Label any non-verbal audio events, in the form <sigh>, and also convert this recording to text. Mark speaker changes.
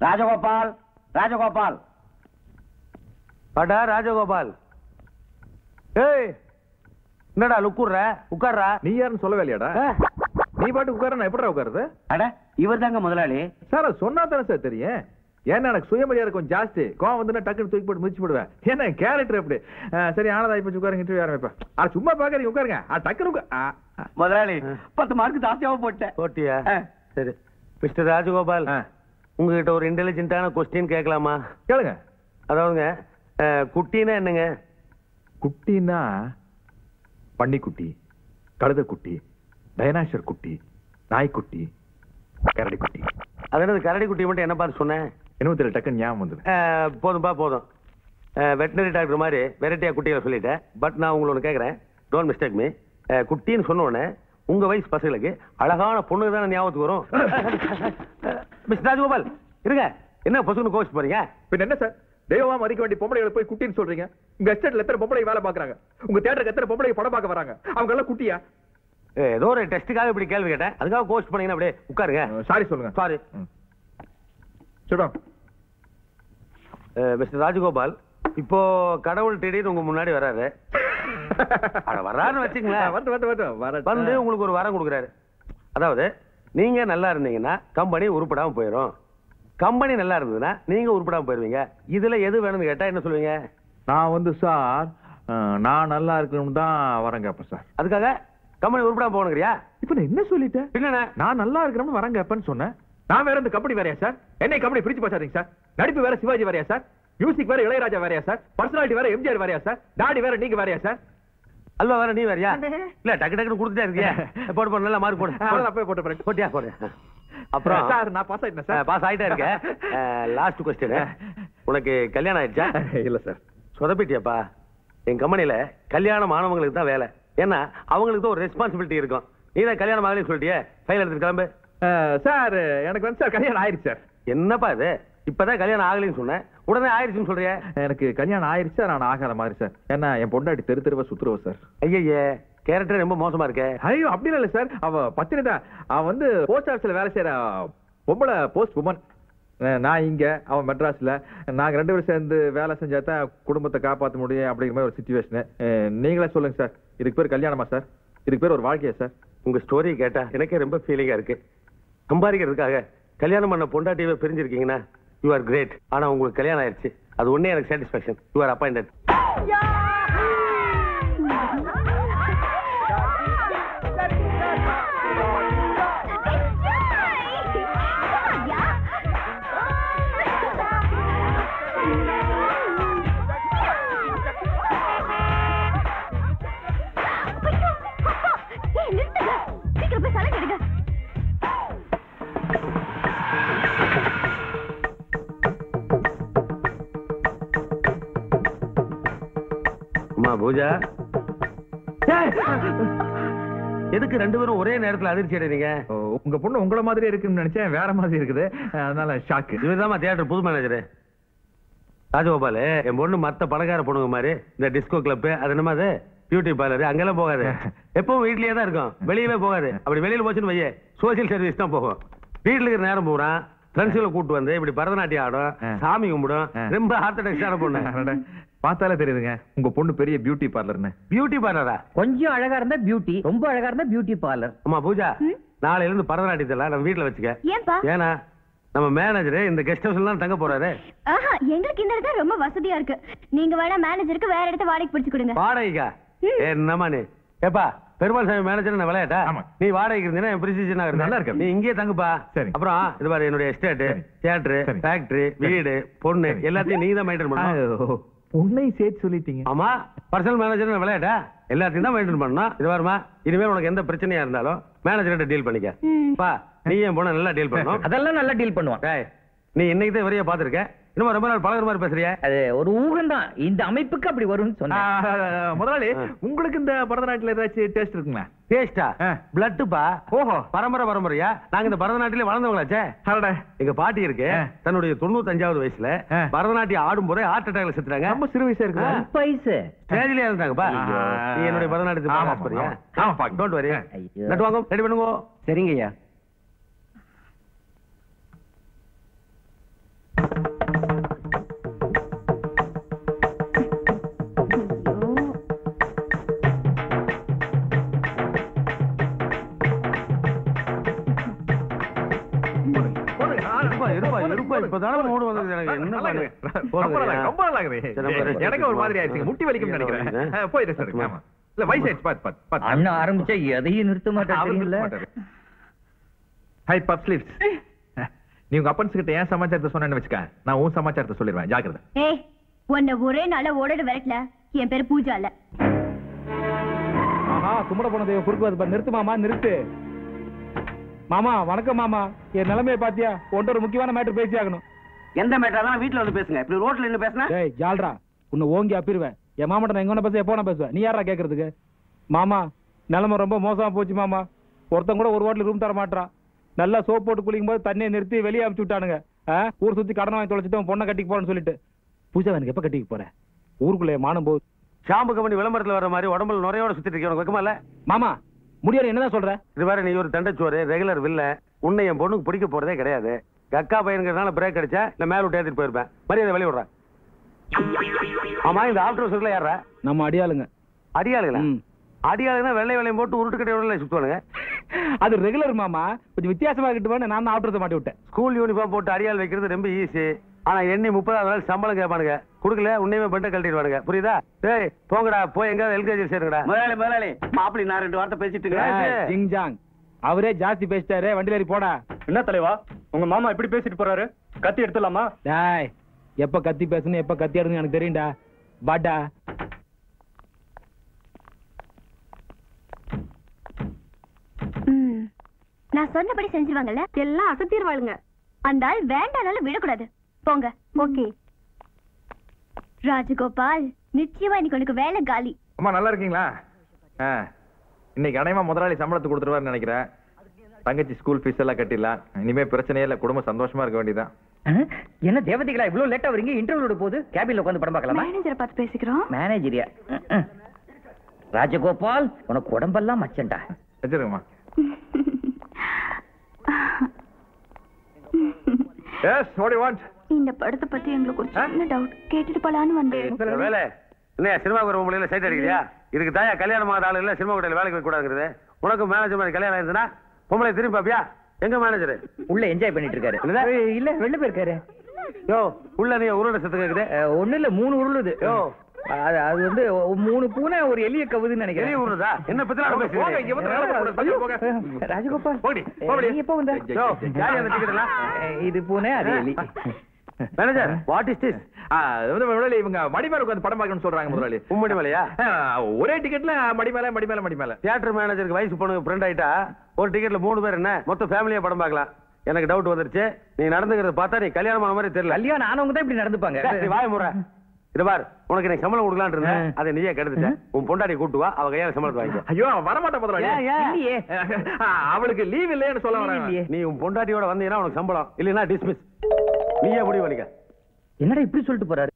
Speaker 1: ராஜகோபால் ராஜகோபால்.
Speaker 2: படா ராஜகோபால். ஏய் என்னடா லுக்குற உட்கார்றா.
Speaker 3: நீ யாருன்னு சொல்லவே இல்லையாடா? நீ பாட்டு உட்கார நான் எப்படிடா உட்காருது?
Speaker 1: அட இவர் தாங்க முதலாளி.
Speaker 3: சார் சொன்னா தானே சார் தெரியும். ஏன்னா எனக்கு சுயமரியாதை கொஞ்சம் ஜாஸ்தி. கோவம் வந்து நான் டக்குனு தூக்கி போட்டு மிதிச்சு போடுவேன். ஏன்னா கேரக்டர் எப்படி? ஆ, சரி ஆனதா இப்ப உட்காருங்க இன்டர்வியூ ஆரம்பிப்பேன் ஆ சும்மா பாக்காதீங்க உட்காருங்க. ஆ டக்குனு.
Speaker 1: முதலாளி பத்து மார்க் ஜாஸ்தியாவும் போட்டேன்.
Speaker 2: போட்டியா. சரி. மிஸ்டர் ராஜகோபால்.
Speaker 3: ஆ.
Speaker 2: உங்ககிட்ட ஒரு இன்டெலிஜென்ட்டான கொஸ்டின் கேட்கலாமா?
Speaker 3: கேளுங்க.
Speaker 2: அதாவதுங்க அஹ், குட்டின்னா என்னங்க?
Speaker 3: குட்டினா பன்னிக்குட்டி கழுதைக்குட்டி டைனாசர் குட்டி நாய்க்குட்டி கரடி குட்டி
Speaker 2: என்னது கரடி குட்டி மட்டும் என்ன பார்த்து சொன்னேன்
Speaker 3: என்னமோ தெரியல டக்குன்னு ஞாபகம் வந்தது.
Speaker 2: போதும்பா போதும். வெட்டினரி டாக்டர் மாதிரி வெரைட்டியா குட்டிகளை சொல்லிட்டேன் பட் நான் உங்களை ஒன்று கேட்குறேன். டோன்ட் மிஸ்டேக் மீ குட்டின்னு சொன்ன உடனே உங்க வயசு பசங்களுக்கு அழகான பொண்ணு தானே ஞாபகத்துக்கு வரும். <laughs> மிஸ்டர் ராஜகோபால் இருங்க. என்ன பசுன்னு கோச்சு போறீங்க?
Speaker 3: பின்ன என்ன சார்? தெய்வமா மதிக்க வேண்டிய பொம்பளைகளை போய் குட்டின்னு சொல்றீங்க. உங்க எஸ்டேட்ல எத்தனை பொம்பளை வேலை பாக்குறாங்க உங்க தேட்டருக்கு எத்தனை பொம்பளை படம் பார்க்க வராங்க? அவங்க எல்லாம் குட்டியா?
Speaker 2: ஏதோ ஒரு டெஸ்ட்டுக்காக இப்படி கேள்வி கேட்டேன். அதுக்காக கோச் பண்ணீங்கன்னா அப்படியே உட்காருங்க.
Speaker 3: சாரி சொல்லுங்க.
Speaker 2: சாரி
Speaker 3: சொல்றோம்.
Speaker 2: மிஸ்டர் ராஜகோபால் இப்போ கடவுள் திடீர்னு உங்க முன்னாடி வராரு. <laughs> அட வர்றாருன்னு
Speaker 3: வரட்டும்
Speaker 2: வந்து உங்களுக்கு ஒரு வரம் கொடுக்குறாரு. அதாவது நீங்க நல்லா இருந்தீங்கன்னா கம்பெனி உருப்படாம போயிடும் கம்பெனி நல்லா இருந்ததுன்னா நீங்க உருப்படாம போயிருவீங்க. இதுல எது வேணும்னு கேட்டா என்ன சொல்லுவீங்க?
Speaker 3: நான் வந்து சார் நான் நல்லா இருக்கணும் தான் வரேன் கேப்பேன் சார்.
Speaker 2: அதுக்காக கம்பெனி உருப்படாம போகணுங்கிறியா?
Speaker 3: இப்ப நான் என்ன சொல்லிட்டேன்
Speaker 2: பின்ன
Speaker 3: நான் நல்லா இருக்கணும்னு வரேன் கேப்பேன்னு சொன்னேன். நான் வேற இந்த கம்பெனி வேறையா சார்? என்னை கம்பெனி பிரிச்சு பேசாதீங்க சார். நடிப்பு வேற சிவாஜி வேறையா சார்? மியூசிக் வேற இளையராஜா வேறையா சார்? பர்சனாலிட்டி வேற எம்ஜிஆர் வேறையா சார்? தாடி வேற நீங்க வேறையா சார்?
Speaker 2: அல்வா வேற நீ வேறியா? இல்ல டக்கு டக்குன்னு கொடுத்துட்டே இருக்கியா. போடு போடு நல்லா மார்க் போடு.
Speaker 3: போய் போட்டு போறேன்.
Speaker 2: போட்டியா? போடு. அப்புறம்? <laughs>
Speaker 3: சார் நான் பாஸ் ஆயிட்டேன் சார்.
Speaker 2: பாஸ் ஆயிட்டே இருக்கேன் லாஸ்ட் கொஸ்டின் உனக்கு கல்யாணம் ஆயிடுச்சா?
Speaker 3: இல்ல சார்.
Speaker 2: சொதப்பிட்டியாப்பா. என் கம்பெனில கல்யாணம் ஆனவங்களுக்கு தான் வேலை. ஏன்னா அவங்களுக்கு தான் ஒரு ரெஸ்பான்சிபிலிட்டி இருக்கும். நீ தான் கல்யாணம் ஆகலைன்னு சொல்லிட்டியே? ஃபைல் எடுத்துட்டு கிளம்பு.
Speaker 3: சார் எனக்கு வந்து சார் கல்யாணம் ஆயிருச்சு சார்.
Speaker 2: என்னப்பா இது? இப்பதான் கல்யாணம் ஆகலைன்னு சொன்னேன். உடனே ஆயிடுச்சுன்னு சொல்றியே?
Speaker 3: எனக்கு கல்யாணம் ஆயிருச்சு சார் நான் ஆகாத மாதிரி சார். ஏன்னா என் பொண்டாட்டி தெரு தெருவா சுத்துருவா சார்.
Speaker 2: ஐயய்யே கேரக்டர் ரொம்ப மோசமா இருக்கே.
Speaker 3: ஐயோ அப்படி இல்ல சார். அவ பத்தினி தான் அவ வந்து போஸ்ட் ஆஃபீஸ்ல வேலை செய்யற பொம்பளை போஸ்ட் உமன் நான் இங்க அவன் மெட்ராஸ்ல. நாங்க ரெண்டு பேரும் சேர்ந்து வேலை செஞ்சா தான் குடும்பத்தை காப்பாற்ற முடியும் அப்படிங்கிற மாதிரி ஒரு சுச்சுவேஷன் நீங்களே சொல்லுங்க சார். இதுக்கு பேர் கல்யாணமா சார்? இதுக்கு பேர் ஒரு வாழ்க்கையா சார்?
Speaker 2: உங்க ஸ்டோரி கேட்டா எனக்கே ரொம்ப ஃபீலிங்கா இருக்கு. சம்பாதிக்கிறதுக்காக கல்யாணம் பண்ண பொண்டாட்டியவே பிரிஞ்சிருக்கீங்கன்னா யூ ஆர் கிரேட் ஆனா உங்களுக்கு கல்யாணம் ஆயிடுச்சு அது ஒன்னே எனக்கு சாட்டிஸ்பாக்சன் யூ ஆர் அப்பாயிண்டட் அம்மா பூஜா. எதுக்கு ரெண்டு பேரும் ஒரே நேரத்துல அதிர்ச்சி அடைறீங்க?
Speaker 3: உங்க பொண்ணு உங்கள மாதிரி இருக்குன்னு நினைச்சேன் வேற மாதிரி இருக்குது. அதனால ஷாக்கு
Speaker 2: இவர்தாம்மா தியேட்டர் புது மேனேஜர் ராஜகோபால் என் பொண்ணு மத்த பணக்கார பொண்ணுங்க மாதிரி இந்த டிஸ்கோ கிளப் அது என்னமா அது? பியூட்டி பார்லர் அங்கெல்லாம் போகாது. <laughs> எப்பவும் வீட்லயே தான் இருக்கும். வெளியவே போகாது. அப்படி வெளியில போச்சுன்னு வையே சோசியல் சர்வீஸ் தான் போகும். வீட்டுல இருக்கிற நேரம் பூரா ஃப்ரெண்ட்ஸுகளை கூட்டு வந்து இப்படி பரதநாட்டியம் ஆடும். சாமி கும்பிடும். ரொம்ப ஆர்த்தடாக்ஸான பொண்ணு.
Speaker 3: பார்த்தாலே தெரியுதுங்க. உங்க பொண்ணு பெரிய பியூட்டி பார்லர்னு
Speaker 2: பியூட்டி பார்லரா
Speaker 1: கொஞ்சம் அழகா இருந்தா பியூட்டி ரொம்ப அழகா இருந்தா பியூட்டி பார்லர்
Speaker 2: அம்மா பூஜா நாளையில இருந்து பரதநாட்டியத்தெல்லாம் நம்ம வீட்டுல வச்சுக்க. ஏன்னா நம்ம மேனேஜர் இந்த கெஸ்ட் ஹவுஸ்ல தான் தங்க போறாரு.
Speaker 4: ஆஹா எங்களுக்கு இந்த இடத்துல ரொம்ப வசதியா இருக்கு. நீங்க வேணா மேனேஜருக்கு வேற இடத்த வாடகை பிடிச்சு கொடுங்க.
Speaker 2: வாடகைக்கா?
Speaker 4: ம்.
Speaker 2: என்னம்மா நீ? ஏப்பா பெருமாள் சாமி மேனேஜர் நான் விளையாட்டா
Speaker 3: ஆமா.
Speaker 2: நீ வாடகைக்கு இருந்தீங்கன்னா என் பிரிசிஷன்
Speaker 3: நல்லா இருக்கு.
Speaker 2: நீ இங்கேயே தங்குப்பா
Speaker 3: சரி.
Speaker 2: அப்புறம் இது பாரு என்னுடைய எஸ்டேட்
Speaker 3: சரி.
Speaker 2: தியேட்டர். ஃபேக்டரி. வீடு பொண்ணு. எல்லாத்தையும் நீ தான் மெயின்டைன் பண்ணணும்
Speaker 3: பொண்ணை சேர்த்து சொல்லிட்டீங்க
Speaker 2: ஆமா பர்சனல் மேனேஜர் நான் விளையாட்டா எல்லாத்தையும் தான் மெயின்டைன் பண்ணணும் இது வருமா இனிமேல் உனக்கு எந்த பிரச்சனையா இருந்தாலும் மேனேஜர்கிட்ட டீல் பண்ணிக்க. பா நீ என் பொண்ணை நல்லா டீல் பண்ணணும்
Speaker 1: அதெல்லாம் நல்லா டீல் பண்ணுவான்
Speaker 2: நீ இன்னைக்கு தான் வரைய பாத்திருக்க இன்னும் ரொம்ப நாள் பழகுற மாதிரி பேசுறிய?
Speaker 1: அது ஒரு ஊகம் தான் இந்த அமைப்புக்கு அப்படி வரும்னு சொன்னேன்.
Speaker 3: ஆஹ், முதலாளி. உங்களுக்கு இந்த பரதநாட்டில ஏதாச்சும் டேஸ்ட் இருக்குங்களா?
Speaker 2: டேஸ்டா. பிளட்டுப்பா
Speaker 3: ஓஹோ.
Speaker 2: பரம்பரை பரம்பரையா? நாங்க இந்த பரதநாட்டிலே வளர்ந்தவங்களாச்சே?
Speaker 3: அடடே,
Speaker 2: எங்க பாட்டி இருக்கு. தன்னுடைய தொண்ணூத்தஞ்சாவது வயசுல. பரதநாட்டியம் ஆடும் போதே ஹார்ட் அட்டாக்ல செத்துறாங்க
Speaker 3: ரொம்ப சிறு வயசா இருக்கு.
Speaker 1: வயசு.
Speaker 2: ஸ்டேஜ்லயே இருந்தாங்கப்பா என்னுடைய பரதநாட்டியத்தை
Speaker 3: ஆமா.
Speaker 2: Don't worry. நட்டு வாங்க ரெடி பண்ணுங்க.
Speaker 1: சரிங்கய்யா.
Speaker 2: இப்பதானே மூடு வந்தது எனக்கு. என்ன
Speaker 3: நல்லா
Speaker 2: பண்ணு?
Speaker 3: இருக்குது.
Speaker 2: போடுங்க.
Speaker 3: ரொம்ப நல்லா- ரொம்ப நல்லா இருக்குது.
Speaker 2: சரி, நம்ம rest
Speaker 3: எனக்கு ஒரு மாதிரி
Speaker 2: எடுத்துக்கலாம்.
Speaker 3: ஆயிடுச்சு முட்டி வலிக்கும்னு நினைக்கிறேன்
Speaker 2: ஆ.
Speaker 3: ஆ, போய் ரெஸ்ட் எடுங்க ஆமா இல்ல வயசாயிடுச்சு பாத்து பாத்து பாத்து
Speaker 1: அண்ணன் ஆரம்பிச்சா எதையும் நிறுத்த
Speaker 3: அவர்
Speaker 1: மாட்டாங்க
Speaker 3: மாட்டாரு. ஹை பப் ஸ்லீவ்ஸ் நீ உங்க அப்பன்ஸ் கிட்ட ஏன் சமாச்சாரத்தை சொன்னேன்னு வச்சுக்க நான் உன் சமாச்சாரத்தை சொல்லிடுவேன் ஜாக்கிரதை
Speaker 4: ஏய் உன்னை ஒரே நாள ஓடடு விரட்டல என் பேரு பூஜா இல்ல
Speaker 5: ஆஹா கும்பிட போன தெய்வம் குறுக்கு பாரு. நிறுத்து மாமா வணக்கம் மாமா. என் நிலைமையை பாத்தியா? உன்ட்ட ஒரு முக்கியமான மேட்டர் பேசி ஆகணும்
Speaker 1: எந்த மேட்டர் வீட்டுல வந்து பேசுங்க. இப்படி ரோட்ல நின்னு பேசினா?
Speaker 5: டேய் ஜால்ரா. உன்னை ஓங்கி அப்பிருவேன். என் மாமாட்ட நான் எங்க பேச எப்போ பேசுவேன். நீ யாரா கேக்குறதுக்கு? மாமா நிலைமை ரொம்ப மோசமா போச்சு மாமா. ஒருத்தன் கூட ஒரு ஹோட்டல் ரூம் தர மாட்டான் நல்லா சோப் போட்டு குளிக்கும் போது தண்ணியை நிறுத்தி வெளியே அமுச்சு விட்டானுங்க? ஊர் சுத்தி கடன் வாங்கி தொலைச்சிட்டு பொண்ணை கட்டிக்கு போறேன்னு சொல்லிட்டு. பூஜா எனக்கு எப்ப கட்டிக்கு போறேன் ஊருக்குள்ளே மானம் போகுது
Speaker 2: ஷாம்பு கம்பெனி விளம்பரத்துல வர மாதிரி உடம்புல நுரையோட சுத்திட்டு இருக்கேன் வெக்கமா
Speaker 5: மாமா முடியாது என்னதான் சொல்ற?
Speaker 2: இது வேற நீ ஒரு தண்டச்சோறு ரெகுலர் வில்ல. உன்னை என் பொண்ணுக்கு பிடிக்க போறதே கிடையாது. கக்கா பையனுங்கிறதுனால பிரேக் அடிச்சா இல்ல மேல விட்டு ஏத்திட்டு போயிருப்பேன். மரியாதை வெளிய விடுறேன். ஆமா இந்த ஆஃப்டர் ஹவுஸ்ல யாரா
Speaker 5: நம்ம அடியாளுங்க.
Speaker 2: அடியாளுங்களா?
Speaker 5: ம்.
Speaker 2: அடியாளுங்கன்னா வெள்ளை வெள்ளையும் போட்டு உருட்டு கட்டையோட சுத்துவானுங்க.
Speaker 5: அது ரெகுலர் மாமா. கொஞ்சம் வித்தியாசமா இருக்கட்டும் நான் ஆப்டர்ஸை மாட்டி விட்டேன்.
Speaker 2: ஸ்கூல் யூனிஃபார்ம் போட்டு அடியாள் வைக்கிறது ரொம்ப ஈஸி ஆனா எண்ணி முப்பதாவது நாள் சம்பளம் கேட்பானுங்க. கொடுக்கல உன்னையுமே பெண்டை கழட்டிடுவானுங்க. புரியுதா? டேய் போங்கடா போய் எங்க எல்கேஜி சேருங்கடா.
Speaker 1: முதலாளி முதலாளி மாப்பிள்ளை நான் ரெண்டு வார்த்தை பேசிட்டு
Speaker 2: ஏய்,
Speaker 5: ஜிங் ஜாங். அவரே ஜாஸ்தி பேசிட்டாரு வண்டியில ஏறி போடா.
Speaker 6: என்ன தலைவா? உங்க மாமா இப்படி பேசிட்டு போறாரு? கத்தி எடுத்துலாமா
Speaker 5: டேய் எப்ப கத்தி பேசணும் எப்ப கத்தி எடுக்கணும் எனக்கு தெரியும்டா. பாட்டா
Speaker 4: ம். நான் சொன்னபடி செஞ்சிருவாங்கல்ல? எல்லாம் அசத்திடுவாளுங்க அந்த ஆள் வேண்டானாலும் விடக்கூடாது. போங்க ஓகே. ராஜகோபால் நிச்சயமா இன்னைக்கு உனக்கு வேலை காலி.
Speaker 3: அம்மா நல்லா இருக்கீங்களா? இன்னைக்கு அனைமா முதலாளி சம்பளத்தை கொடுத்துருவாருன்னு நினைக்கிறேன். தங்கச்சி ஸ்கூல் ஃபீஸ் எல்லாம் கட்டிடலாம். இனிமே பிரச்சனையே இல்லை குடும்பம் சந்தோஷமா இருக்க வேண்டியதான்
Speaker 1: என்ன தேவதைகளா இவ்வளவு லேட்டா வரீங்க? இன்டர்வியூ போகுது. கேபின்ல உட்காந்து படம் பார்க்கலாமா?
Speaker 4: மேனேஜரை பார்த்து பேசிக்கிறோம்.
Speaker 1: மேனேஜரியா ராஜகோபால் உனக்கு உடம்பெல்லாம் மச்சண்டா.
Speaker 3: வச்சிருங்கம்மா. எஸ் வாட் யூ வாண்ட்
Speaker 4: இந்த படத்தை பத்தி எங்களுக்கு ஒரு சின்ன டவுட் கேட்டுட்டு போலான்னு வந்தேன்.
Speaker 2: வேலை. என்ன சினிமா ஒரு முடியல சைட் அடிக்கிறியா இதுக்கு தாயா கல்யாணம் ஆகிற ஆளு இல்ல சினிமா கடையில் வேலைக்கு வைக்க கூடாதுங்கிறது. உனக்கு மேனேஜர் மாதிரி கல்யாணம் ஆயிருந்துன்னா பொம்பளை திரும்பி பாப்பியா? எங்க மேனேஜர்
Speaker 1: உள்ள என்ஜாய் பண்ணிட்டு இருக்காரு. இல்ல வெளில போயிருக்காரு
Speaker 2: யோ உள்ள நீ உருளை சத்து கேக்குது.
Speaker 1: ஒண்ணு இல்ல மூணு உருளுது.
Speaker 2: யோ.
Speaker 1: அது அது வந்து மூணு பூனை ஒரு எலிய கவுதுன்னு நினைக்கிறேன்.
Speaker 2: உருளுதா? என்ன பத்தி
Speaker 3: இங்க வந்து.
Speaker 1: ஐயோ,
Speaker 3: போங்க.
Speaker 1: அஹ், ராஜகோபால்.
Speaker 3: போடி, போடி.
Speaker 1: நீ எப்போ வந்த
Speaker 2: யோ யார் அந்த டிக்கெட் எல்லாம்?
Speaker 1: அஹ், இது பூனை அது எலி.
Speaker 2: மேனேஜர் வாட் இஸ் திஸ்
Speaker 3: வந்து முதலாளி இவங்க மடி மேல உட்காந்து படம் பார்க்கணும்னு சொல்றாங்க முதலாளி.
Speaker 2: உம்மடி மலையா
Speaker 3: ஒரே டிக்கெட்ல மடி மேல மடி மேல மடி மேல
Speaker 2: தியேட்டர் மேனேஜருக்கு வயசு பொண்ணுங்க ஃப்ரெண்ட் ஆயிட்டா ஒரு டிக்கெட்ல மூணு பேர் என்ன? மொத்த ஃபேமிலியா படம் பார்க்கலாம். எனக்கு டவுட் வந்துருச்சு. நீ நடந்துக்கிறத பார்த்தா நீ கல்யாணம் ஆன மாதிரி தெரியல.
Speaker 1: கல்யாணம் ஆனவங்க தான் இப்படி நடந்துப்பாங்க.
Speaker 2: வாய முறை இது பார் உனக்கு எனக்கு சம்பளம் கொடுக்கலாம்னு இருந்தேன். அதை நீயே கெடுத்துட்ட. உன் பொண்டாடி கூட்டு வா அவ கையால சம்பளத்தை வாங்கிக்க.
Speaker 3: ஐயோ வரமாட்டான் முதலாளி. அவளுக்கு லீவ் இல்லைன்னு சொல்ல வரேன்.
Speaker 2: நீ உன் பொண்டாட்டியோட வந்தீங்கன்னா உனக்கு சம்பளம். இல்லைன்னா டிஸ்மிஸ் நீயே முடிவு பண்ணிக்க
Speaker 1: என்னடா இப்படி சொல்லிட்டு போறாரு?